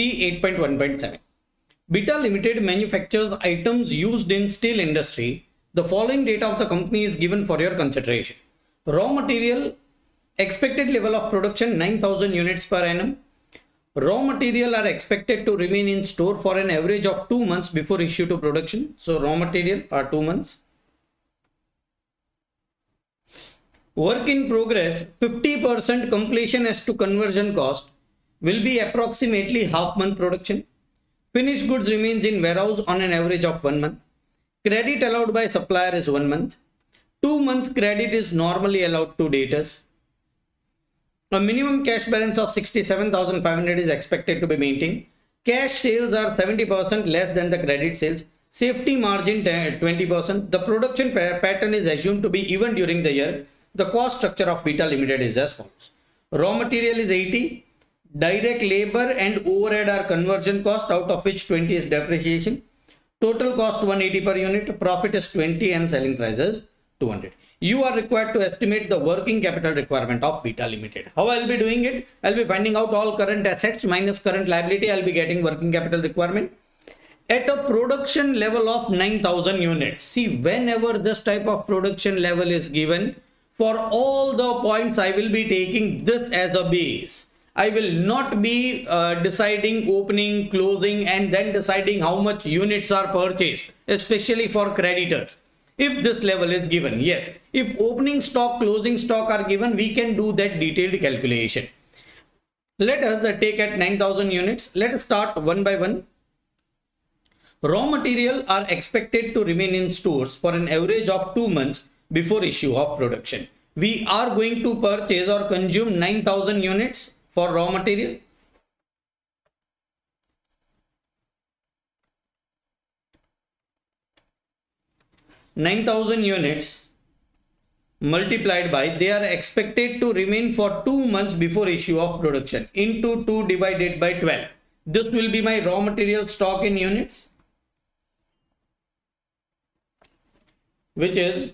T8.1.7. Beta Limited manufactures items used in steel industry. The following data of the company is given for your consideration. Raw material expected level of production 9000 units per annum. Raw material are expected to remain in store for an average of 2 months before issue to production. So raw material are 2 months. Work in progress 50% completion as to conversion cost will be approximately half month production. Finished goods remains in warehouse on an average of one month. Credit allowed by supplier is one month. Two months credit is normally allowed to debtors. A minimum cash balance of 67,500 is expected to be maintained. Cash sales are 70% less than the credit sales. Safety margin 20%. The production pattern is assumed to be even during the year. The cost structure of Beta Limited is as follows. Raw material is 80 direct labor and overhead are conversion cost out of which 20 is depreciation. Total cost 180 per unit profit is 20 and selling prices 200 you are required to estimate the working capital requirement of beta limited. How i'll be doing it? I'll be finding out all current assets minus current liability. I'll be getting working capital requirement. At a production level of 9000 units. See whenever this type of production level is given for all the points i will be taking this as a base I will not be uh, deciding opening, closing, and then deciding how much units are purchased, especially for creditors. If this level is given, yes. If opening stock, closing stock are given, we can do that detailed calculation. Let us uh, take at 9000 units. Let us start one by one. Raw material are expected to remain in stores for an average of two months before issue of production. We are going to purchase or consume 9000 units for raw material? Nine thousand units multiplied by they are expected to remain for two months before issue of production into 2 divided by 12 this will be my raw material stock in units which is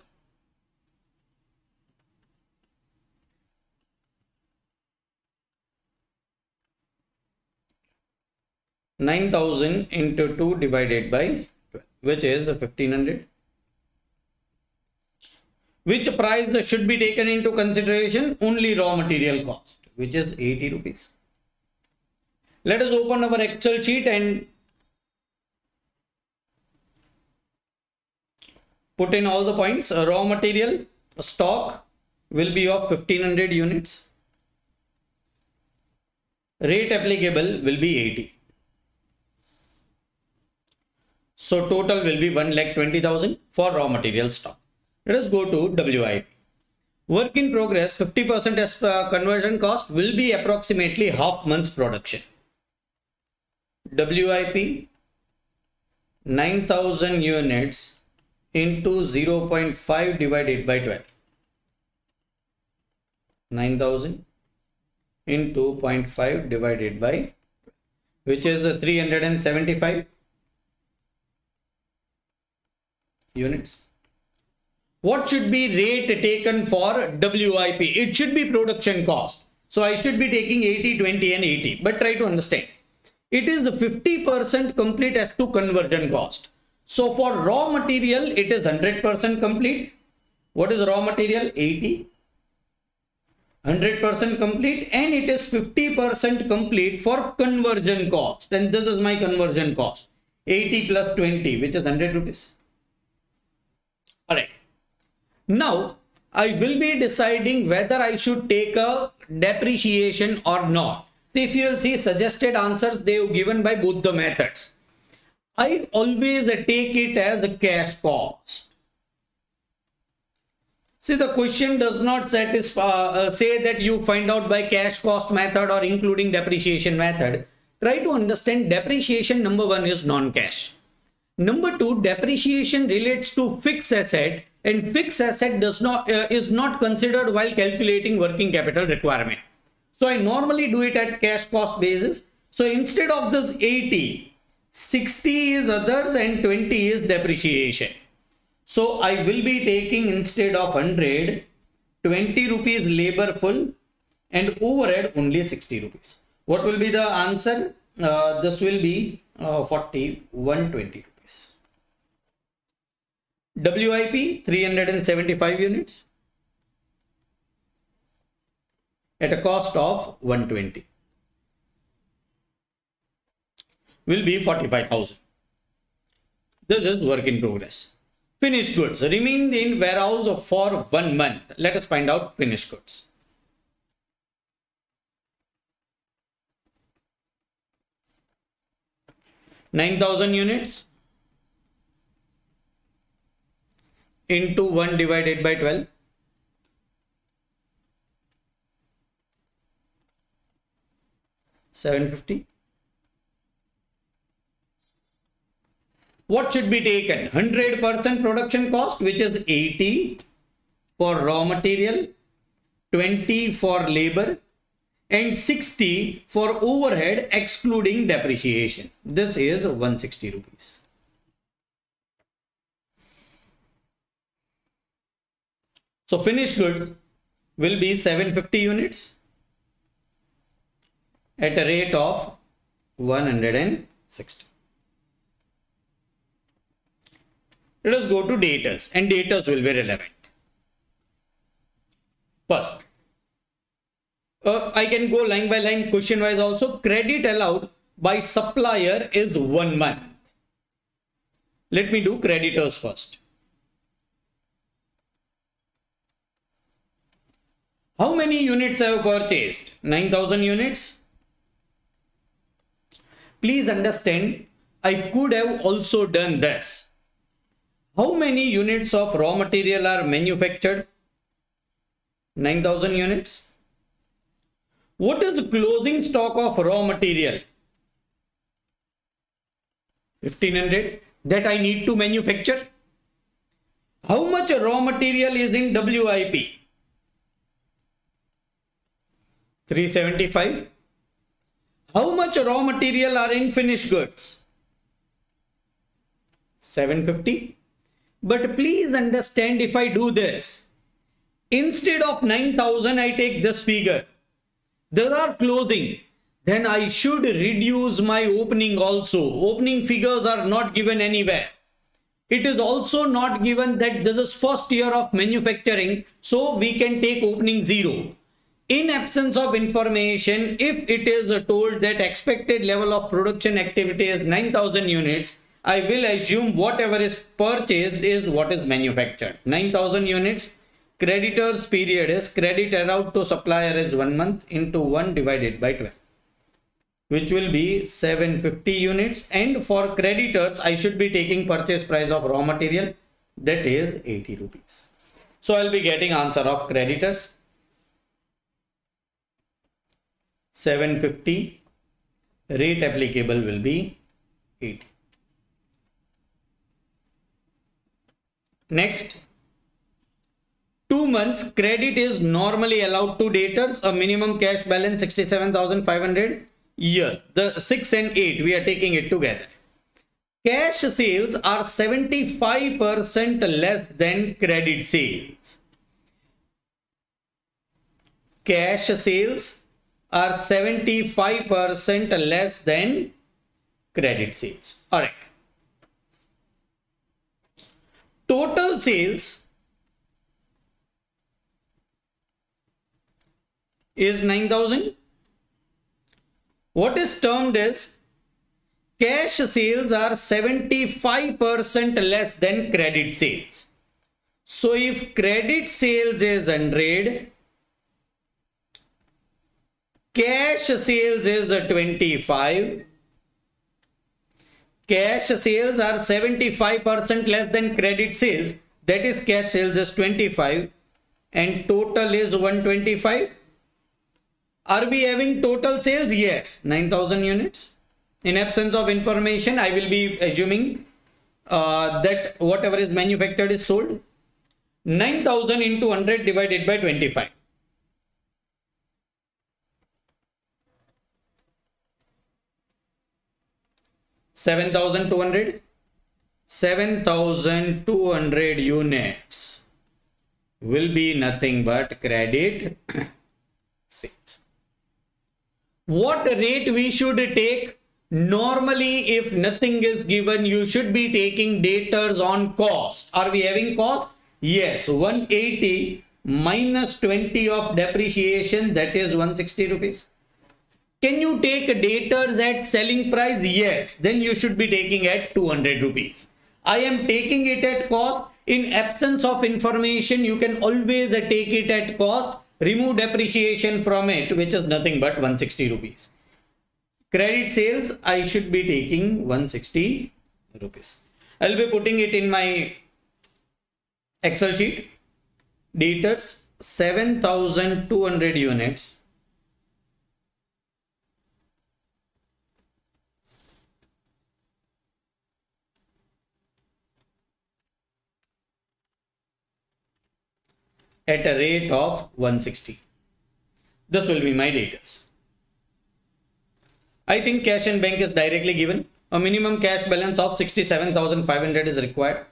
9000 into 2 divided by 12 which is 1500 which price should be taken into consideration? Only raw material cost which is 80 rupees. Let us open our excel sheet and put in all the points. Raw material stock will be of 1500 units. Rate applicable will be 80 So total will be 1 lakh 20,000 for raw material stock. Let us go to WIP. Work in progress 50% as uh, conversion cost will be approximately half month's production. WIP 9000 units into 0.5 divided by 12. 9000 into 0.5 divided by which is 375 units. What should be rate taken for WIP? It should be production cost. So I should be taking 80, 20 and 80. But try to understand. It is 50% complete as to conversion cost. So for raw material, it is 100% complete. What is raw material? 80. 100% complete and it is 50% complete for conversion cost. And this is my conversion cost. 80 plus 20 which is 100 rupees. Now, I will be deciding whether I should take a depreciation or not. See, if you will see suggested answers, they are given by both the methods. I always take it as a cash cost. See, the question does not satisfy, uh, say that you find out by cash cost method or including depreciation method. Try to understand depreciation number one is non-cash. Number two, depreciation relates to fixed asset and fixed asset does not uh, is not considered while calculating working capital requirement. So I normally do it at cash cost basis. So instead of this 80, 60 is others and 20 is depreciation. So I will be taking instead of 100, 20 rupees labor full and overhead only 60 rupees. What will be the answer? uh, this will be uh, 40 120 rupees WIP 375 units at a cost of 120 will be 45,000. This is work in progress. Finished goods remained in warehouse for one month. Let us find out finished goods. Nine thousand units into one divided by twelve. Seven fifty. what should be taken 100% production cost which is 80 for raw material 20 for labor and 60 for overhead excluding depreciation this is 160 rupees so finished goods will be 750 units at a rate of 160 Let us go to datas and datas will be relevant. First, uh, I can go line by line question wise also. Credit allowed by supplier is one month. Let me do creditors first. How many units have purchased? 9000 units. Please understand, I could have also done this how many units of raw material are manufactured? 9000 units. What is closing stock of raw material? 1500 that I need to manufacture. How much raw material is in WIP? 375. How much raw material are in finished goods? 750. But please understand if I do this, instead of 9000, I take this figure. There are closing. Then I should reduce my opening also. Opening figures are not given anywhere. It is also not given that this is first year of manufacturing. So we can take opening zero. In absence of information, if it is told that expected level of production activity is 9000 units, I will assume whatever is purchased is what is manufactured. 9000 units. Creditors period is credit allowed to supplier is 1 month into 1 divided by 12 which will be 750 units and for creditors I should be taking purchase price of raw material that is 80 rupees. So I'll be getting answer of creditors 750 rate applicable will be 80. Next, two months credit is normally allowed to debtors a minimum cash balance 67,500 years. The 6 and 8 we are taking it together. Cash sales are 75% less than credit sales. Cash sales are 75% less than credit sales. All right. total sales is 9000 what is termed as cash sales are 75% less than credit sales so if credit sales is 100 cash sales is 25 cash sales are 75% less than credit sales. That is cash sales is 25 and total is 125 are we having total sales? Yes. 9000 units. In absence of information i will be assuming uh, that whatever is manufactured is sold. 9000 into 100 divided by 25 7200 7200 units will be nothing but credit sales. What rate we should take? Normally if nothing is given you should be taking debtors on cost. Are we having cost? Yes 180 minus 20 of depreciation that is 160 rupees can you take debtors at selling price? Yes. Then you should be taking at 200 rupees. I am taking it at cost. In absence of information you can always uh, take it at cost. Remove depreciation from it which is nothing but 160 rupees. Credit sales i should be taking 160 rupees. I'll be putting it in my excel sheet. Debtors 7200 units at a rate of 160 this will be my debtors I think cash and bank is directly given. A minimum cash balance of 67,500 is required.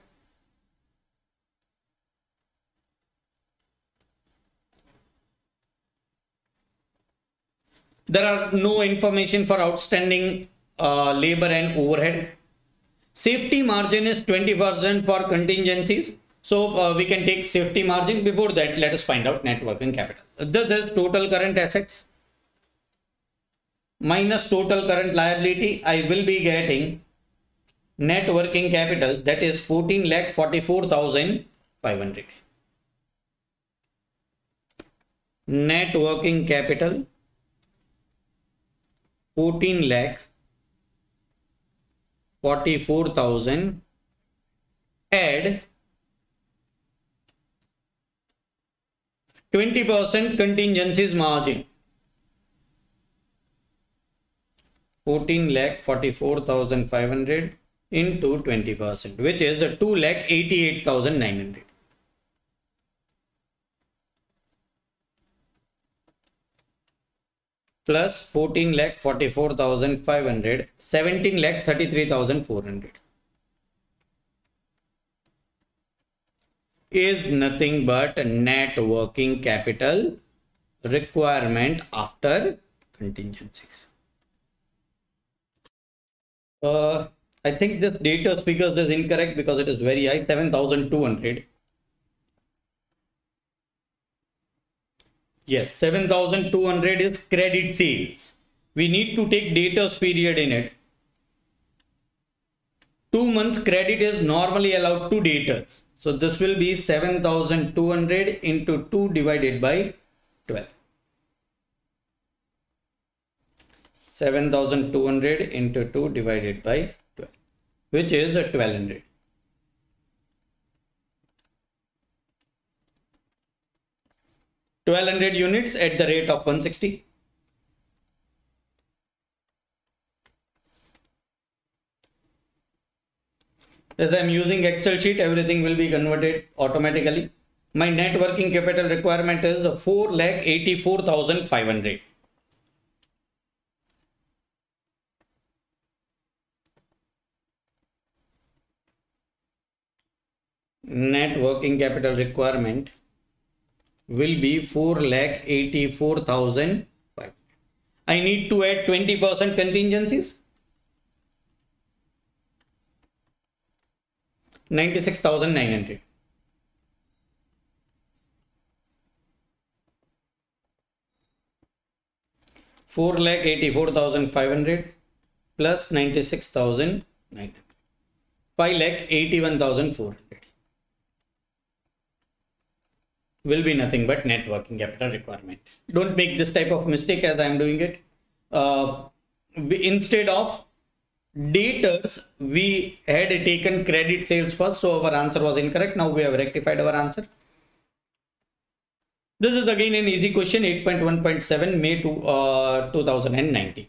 There are no information for outstanding uh, labor and overhead. Safety margin is 20% for contingencies. So uh, we can take safety margin. Before that, let us find out net working capital. This is total current assets minus total current liability, I will be getting net working capital that is 14 lakh 44,500. Net working capital 14 lakh 44,000 add 20% contingencies margin. 14 lakh 44,500 into 20 percent which is 2 lakh 88,900 plus 14 lakh 44,500 17 lakh 33,400 is nothing but net working capital requirement after contingencies uh, I think this data figures is incorrect because it is very high, 7,200. Yes, 7,200 is credit sales. We need to take debtors period in it. Two months credit is normally allowed to debtors. So this will be 7,200 into 2 divided by 12. 7200 into 2 divided by 12 which is 1200 1200 units at the rate of 160 as I'm using Excel sheet everything will be converted automatically my net working capital requirement is 4 lakh 84,500 net working capital requirement will be 4 lakh 84,000. I need to add 20% contingencies. 96,900. Four lakh eighty four thousand five hundred plus ninety six thousand nine hundred. Five lakh eighty one thousand four hundred will be nothing but net working capital requirement. Don't make this type of mistake as I am doing it. Uh, instead of debtors, we had taken credit sales first, so our answer was incorrect. Now we have rectified our answer. This is again an easy question 8.1.7 May to, uh, 2019.